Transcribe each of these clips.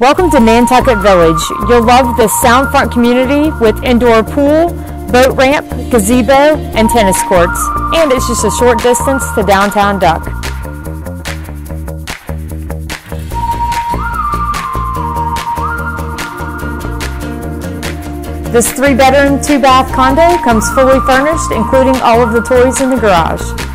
Welcome to Nantucket Village. You'll love this soundfront community with indoor pool, boat ramp, gazebo, and tennis courts. And it's just a short distance to downtown Duck. This three bedroom, two bath condo comes fully furnished, including all of the toys in the garage.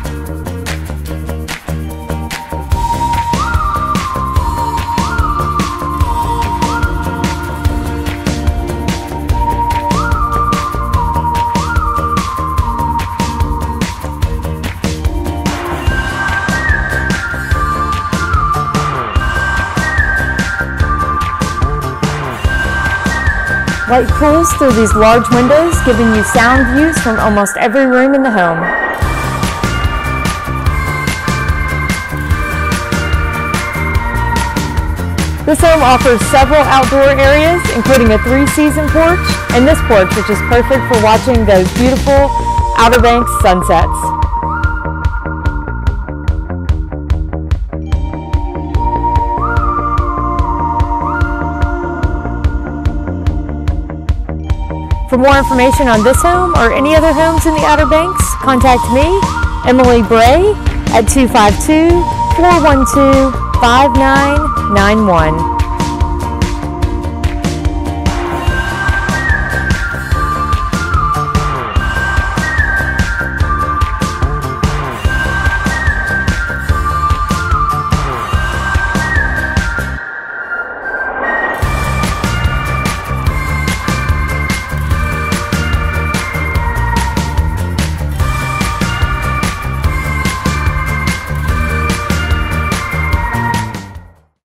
Light pulls through these large windows, giving you sound views from almost every room in the home. This home offers several outdoor areas, including a three-season porch, and this porch, which is perfect for watching those beautiful Outer Banks sunsets. For more information on this home or any other homes in the Outer Banks, contact me, Emily Bray, at 252 412 5991.